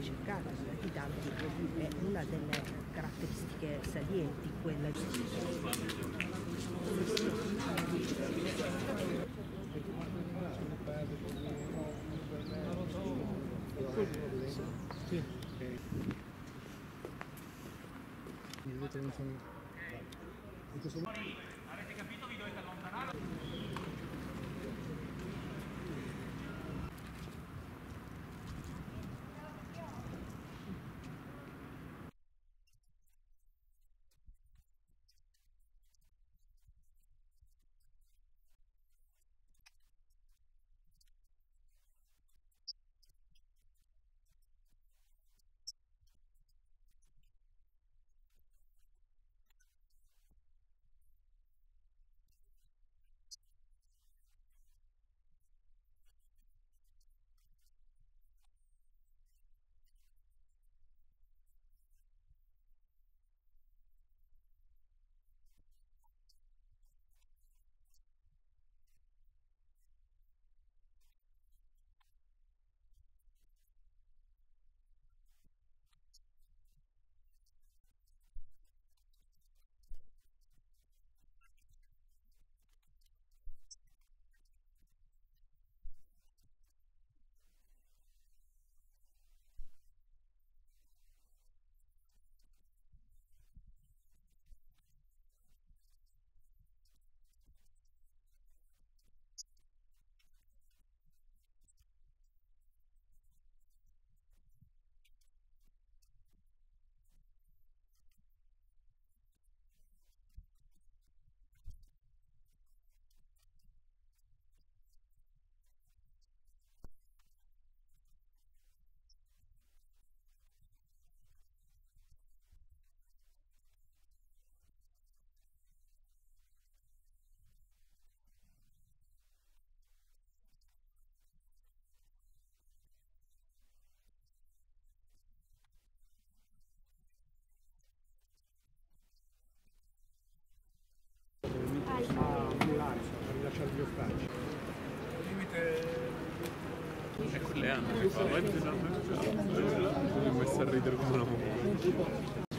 cercata latitanti è una delle caratteristiche salienti quella di Sì. Vedete, sono anulare, sono rilasciati gli ostaggi. Il limite... è... è quelle hanno, vai bisogna... Sono messo a ridere come una mamma.